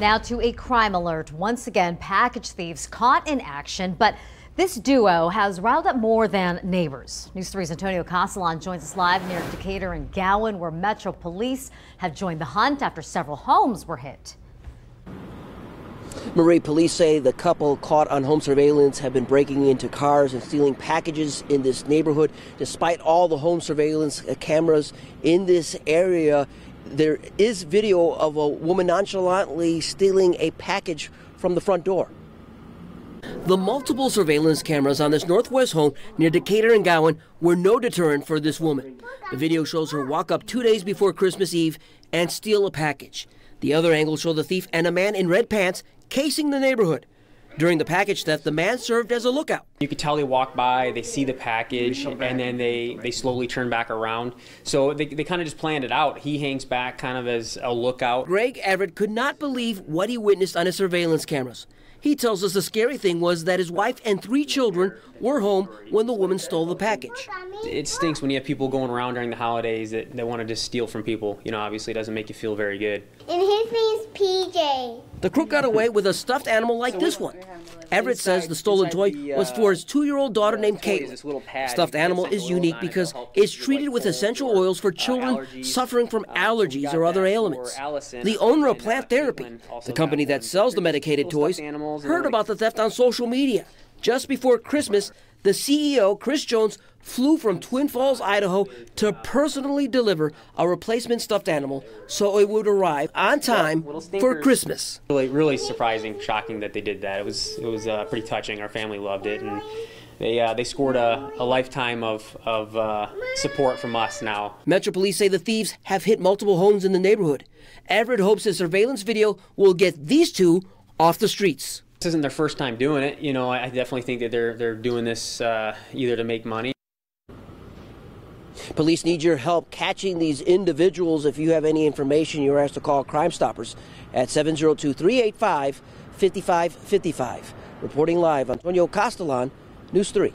Now to a crime alert. Once again, package thieves caught in action, but this duo has riled up more than neighbors. News 3's Antonio Castellan joins us live near Decatur and Gowan, where Metro Police have joined the hunt after several homes were hit. Marie, police say the couple caught on home surveillance have been breaking into cars and stealing packages in this neighborhood. Despite all the home surveillance uh, cameras in this area, there is video of a woman nonchalantly stealing a package from the front door. The multiple surveillance cameras on this northwest home near Decatur and Gowan were no deterrent for this woman. The video shows her walk up two days before Christmas Eve and steal a package. The other angle shows the thief and a man in red pants casing the neighborhood. During the package theft, the man served as a lookout. You could tell they walk by, they see the package, and then they, they slowly turn back around. So they, they kind of just planned it out. He hangs back kind of as a lookout. Greg Everett could not believe what he witnessed on his surveillance cameras. He tells us the scary thing was that his wife and three children were home when the woman stole the package. It stinks when you have people going around during the holidays that, that want to just steal from people. You know, obviously it doesn't make you feel very good. And his name's PJ. The crook got away with a stuffed animal like this one. Everett says the stolen toy was for his two-year-old daughter named Caitlin. Stuffed animal is unique because it's treated with essential oils for children suffering from allergies or other ailments. The owner of Plant Therapy, the company that sells the medicated toys, heard about the theft on social media. Just before Christmas, the CEO, Chris Jones, flew from Twin Falls, Idaho to personally deliver a replacement stuffed animal so it would arrive on time for Christmas. Really, really surprising, shocking that they did that. It was, it was uh, pretty touching. Our family loved it, and they, uh, they scored a, a lifetime of, of uh, support from us now. Metro Police say the thieves have hit multiple homes in the neighborhood. Everett hopes his surveillance video will get these two off the streets. This isn't their first time doing it. You know, I definitely think that they're they're doing this uh, either to make money. Police need your help catching these individuals. If you have any information, you're asked to call Crime Stoppers at 702 385 5555. Reporting live, Antonio Castellan, News 3.